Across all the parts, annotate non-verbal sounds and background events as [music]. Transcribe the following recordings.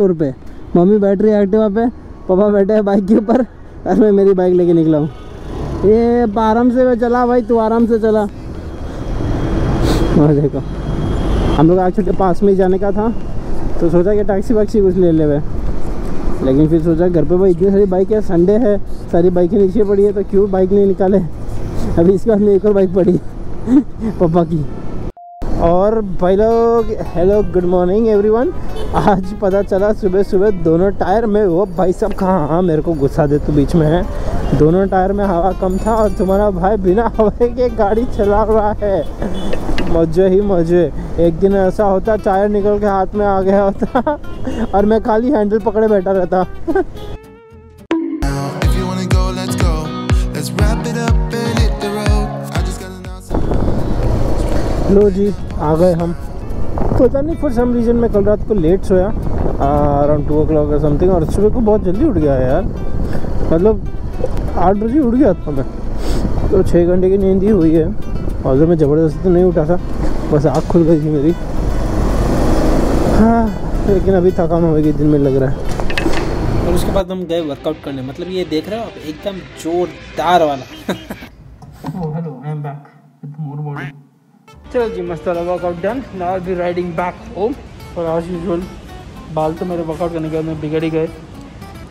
Tour पे। Mummy बैठ रही है एक्टिवा पे, पापा बैठे हैं बाइक के ऊपर। और मैं मेरी बाइक लेके निकला हूँ। ये आराम से मैं चला भाई, तू आराम से चला। और देखो, हम लोग एक्चुअली पास में ही जाने का था तो सोचा कि टैक्सी वैक्सी कुछ ले ले हुए लेकिन फिर सोचा, घर पे भाई इतनी सारी बाइक है संडे है, सारी बाइकें नीचे पड़ी है तो क्यों बाइक नहीं निकाले? अभी इसके बाद में एक और बाइक पड़ी। [laughs] पापा की। और भाई लोग हेलो गुड मॉर्निंग एवरीवन आज पता चला सुबह सुबह दोनों टायर में, वो भाई साहब कहाँ हाँ? मेरे को गुस्सा दे तो बीच में है। दोनों टायर में हवा कम था और तुम्हारा भाई बिना हवा के गाड़ी चला रहा है। मज़े ही मज़े। एक दिन ऐसा होता, टायर निकल के हाथ में आ गया होता। और मैं खाली हैंडल पकड़े बैठा रहता। लो जी आ गए हम। पता नहीं फॉर सम रीज़न मैं कल रात को लेट सोया around two o'clock something और सुबह को बहुत जल्दी उठ गया यार। मतलब आठ बजे उठ गया था मैं। तो छः घंटे की नींद ही हुई है। और जो मैं ज़बरदस्ती तो नहीं उठा था बस आँख खुल गई थी मेरी। हाँ लेकिन अभी थकान होगी दिन में लग रहा है। और उसके बाद हम गए वर्कआउट करने। मतलब ये देख रहे हो आप एकदम जोरदार वाला। [laughs] Oh, चलो जी, मस्त वाला workout done now be riding back home और आज यूजुअल बाल तो मेरे वर्कआउट करने के बाद में बिगड़ ही गए।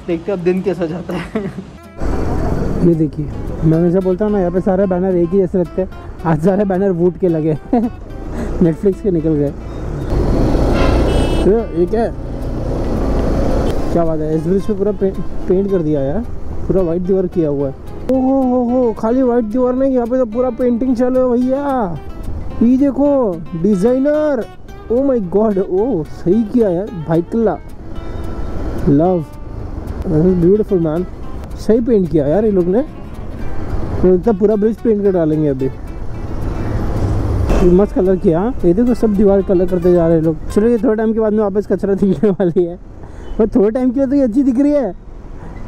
देखते अब दिन कैसा जाता है। [laughs] ये देखिए, मैं हमेशा बोलता हूँ ना, यहाँ पे सारे बैनर एक ही जैसे लगते हैं। आज सारे बैनर वूट के लगे नेटफ्लिक्स [laughs] के निकल गए। तो ये क्या है? क्या बात है? इस ब्रिज पे पूरा पेंट कर दिया यार। पूरा वाइट दीवार किया हुआ है। ओहो, हो हो, खाली वाइट दीवार नहीं, यहाँ पे तो पूरा पेंटिंग चालू है भैया। ये देखो designer oh my god oh, सही किया यार, भाईकल्ला। लव ब्यूटीफुल मैन सही पेंट किया यार ये लोग ने। तो इतना पूरा ब्रिज पेंट कर डालेंगे अभी। मस्त कलर किया। ये देखो, सब दीवार कलर करते जा रहे हैं लोग। चलो, ये थोड़े टाइम के बाद में वापस कचरा दिखने वाली है। पर थोड़े टाइम के लिए तो ये अच्छी दिख रही है।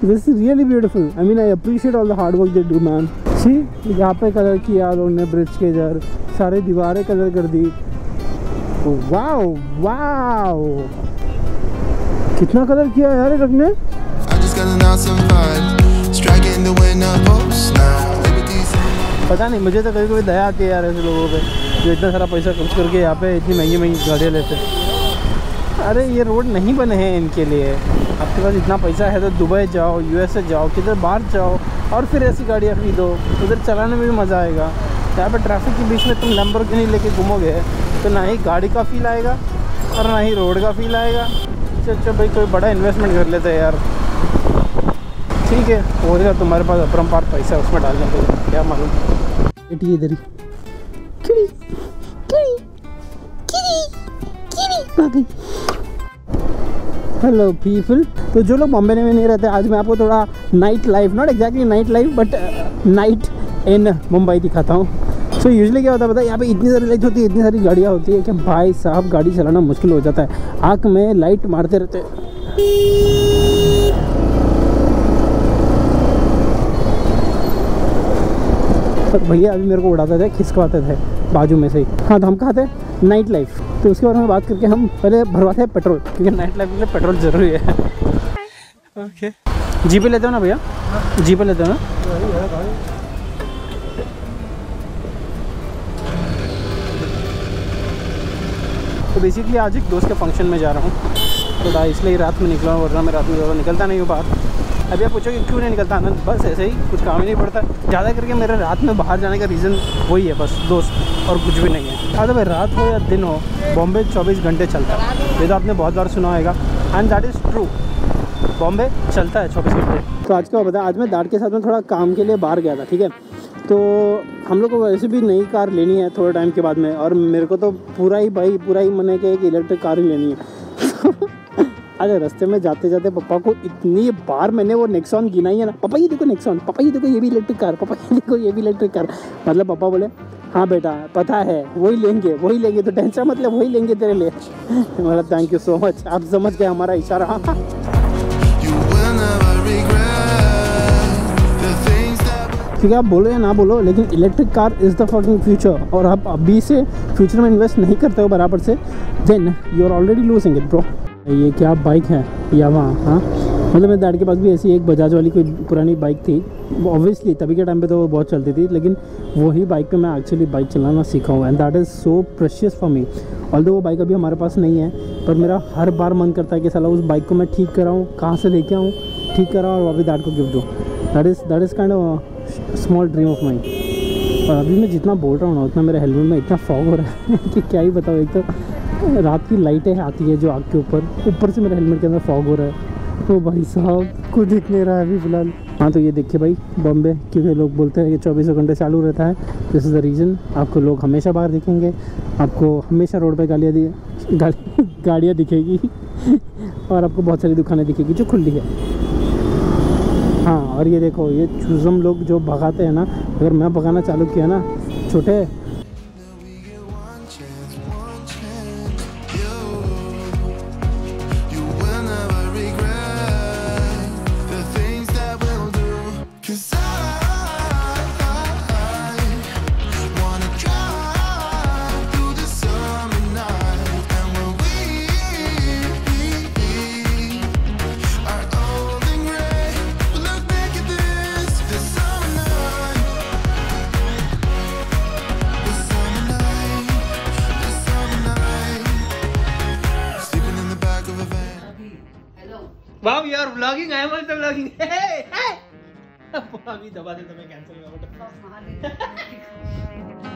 This is really beautiful I mean I appreciate all the hard work they do man see यहाँ पे कलर किया लोगों ने ब्रिज के इधर। सारे दीवारें कलर कर दी। Wow wow. कितना कलर किया यार ये लोग ने? I just gotta announce some vibe. Striking the winner post now. Liberties. पता नहीं मुझे तो कभी कभी दया आती है यार ऐसे लोगों पे जो इतना सारा पैसा खर्च करके यहाँ पे इतनी महँगी महँगी गाड़ियाँ लेते अरे ये रोड नहीं बने हैं इनके लिए। आपके पास इतना पैसा है तो दुबई जाओ यूएसए जाओ किधर बाहर जाओ और फिर ऐसी गाड़ियाँ खरीदो। उधर चलाने में भी मज़ा आएगा। यहाँ पर ट्रैफ़िक के बीच में तुम लंबर नहीं लेके घूमोगे? तो ना ही गाड़ी का फील आएगा और ना ही रोड का फील आएगा। अच्छा अच्छा भाई, कोई बड़ा इन्वेस्टमेंट कर लेते हैं यार। ठीक है, हो जाएगा तुम्हारे पास अपरम पार पैसा उसमें डालने के लिए। क्या मालूम? बेटी इधर हेलो पीपल तो जो लोग बॉम्बे में नहीं रहते, आज मैं आपको थोड़ा night life not exactly night life but night in Mumbai दिखाता हूँ। सो so, यूजली क्या होता है पता है यहाँ पे इतनी सारी लाइट होती है इतनी सारी गाड़ियाँ होती है कि भाई साहब गाड़ी चलाना मुश्किल हो जाता है। आँख में लाइट मारते रहते हैं। पर भैया अभी मेरे को उड़ाते थे खिसकवाते थे बाजू में से ही। हाँ तो हम कहा थे? नाइट लाइफ तो उसके बारे में बात करके हम पहले भरवाते हैं पेट्रोल क्योंकि नाइट लाइफ के लिए पेट्रोल ज़रूरी है। ओके जी पे लेते हो ना भैया? जी पे लेते हो ना? तो बेसिकली आज एक दोस्त के फ़ंक्शन में जा रहा हूँ। थोड़ा इसलिए रात में निकला हूँ, वरना मैं रात में ज़्यादा निकलता नहीं हूँ बाहर। अभी आप पूछोगे, क्यों नहीं निकलता? आनंद बस ऐसे ही कुछ काम ही नहीं पड़ता। ज़्यादा करके मेरा रात में बाहर जाने का रीज़न वही है, बस दोस्त और कुछ भी नहीं है। हाँ तो भाई रात हो या दिन हो, बॉम्बे 24 घंटे चलता है। ये तो आपने बहुत बार सुना होगा। And that is true Bombay चलता है चौबीस घंटे। तो आज क्या बताया आज मैं दाड़ के साथ में थोड़ा काम के लिए बाहर गया था, ठीक है? तो हम लोग को वैसे भी नई कार लेनी है थोड़े टाइम के बाद में, और मेरे को तो पूरा ही भाई, पूरा ही मन है कि एक इलेक्ट्रिक कार ही लेनी है। [laughs] अरे रास्ते में जाते जाते पापा को इतनी बार मैंने वो नेक्सॉन गिनाई है ना, पापा ये देखो नेक्सॉन पापा ये देखो ये भी इलेक्ट्रिक कार पापा ये देखो ये भी इलेक्ट्रिक कार मतलब पापा बोले हाँ बेटा, पता है, वही लेंगे वही लेंगे तो टेंशन मतलब वही लेंगे तेरे लिए। [laughs] मतलब थैंक यू सो मच आप समझ गए हमारा इशारा। [laughs] क्योंकि आप बोलो या ना बोलो, लेकिन electric car is the fucking future और आप अभी से फ्यूचर में इन्वेस्ट नहीं करते हो बराबर से then you are already losing it bro ये क्या बाइक है? या वहाँ हाँ? मतलब मेरे डैड के पास भी ऐसी एक बजाज वाली कोई पुरानी बाइक थी। ऑब्वियसली तभी के टाइम पे तो वो बहुत चलती थी, लेकिन वही बाइक पे मैं एक्चुअली बाइक चलाना सीखा हूँ and that is so precious for me all वो बाइक अभी हमारे पास नहीं है, पर मेरा हर बार मन करता है कि साला उस बाइक को मैं ठीक कराऊँ, कहाँ से लेके आऊँ, ठीक कराऊँ, और वापस डैड को गिफ्ट दूँ। That is that is kind small dream of mind और अभी मैं जितना बोल रहा हूँ ना, उतना मेरे हेलमेट में इतना फॉग हो रहा है [laughs] कि क्या ही बताओ एक तो रात की लाइटें आती है जो आग के ऊपर। ऊपर से मेरे हेलमेट के अंदर फॉग हो रहा है। तो भाई साहब, कुछ दिख नहीं रहा है अभी फ़िलहाल। हाँ तो ये देखिए भाई बॉम्बे क्योंकि लोग बोलते हैं कि चौबीसों घंटे चालू रहता है। दिस इज़ द रीज़न आपको लोग हमेशा बाहर दिखेंगे। आपको हमेशा रोड पर गालियाँ दी [laughs] गाड़ियाँ दिखेगी। [laughs] और आपको बहुत सारी दुकानें दिखेगी जो खुली है। हाँ और ये देखो, ये चूज़म लोग जो भगाते हैं ना, अगर मैं भगाना चालू किया ना, छोटे wow you are vlogging I am also vlogging hey hey अब अभी दबा दे तुम्हें कैंसिल हो गया [laughs]